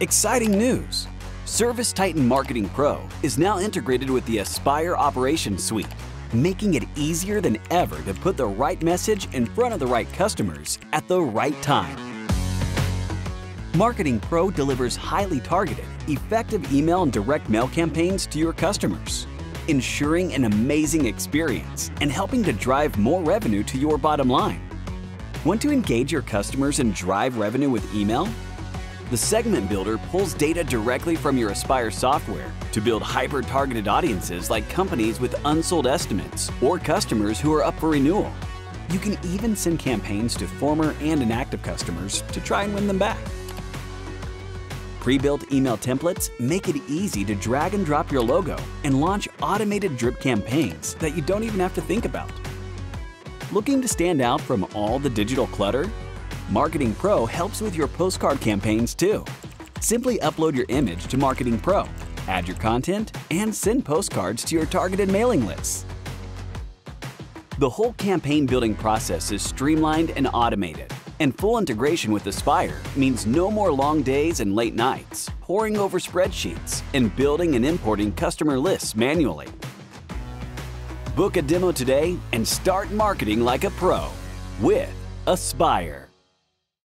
Exciting news! ServiceTitan Marketing Pro is now integrated with the Aspire Operations Suite, making it easier than ever to put the right message in front of the right customers at the right time. Marketing Pro delivers highly targeted, effective email and direct mail campaigns to your customers, ensuring an amazing experience and helping to drive more revenue to your bottom line. Want to engage your customers and drive revenue with email? The Segment Builder pulls data directly from your Aspire software to build hyper-targeted audiences like companies with unsold estimates or customers who are up for renewal. You can even send campaigns to former and inactive customers to try and win them back. Pre-built email templates make it easy to drag and drop your logo and launch automated drip campaigns that you don't even have to think about. Looking to stand out from all the digital clutter? Marketing Pro helps with your postcard campaigns too. Simply upload your image to Marketing Pro, add your content, and send postcards to your targeted mailing lists. The whole campaign building process is streamlined and automated, and full integration with Aspire means no more long days and late nights, poring over spreadsheets, and building and importing customer lists manually. Book a demo today and start marketing like a pro with Aspire.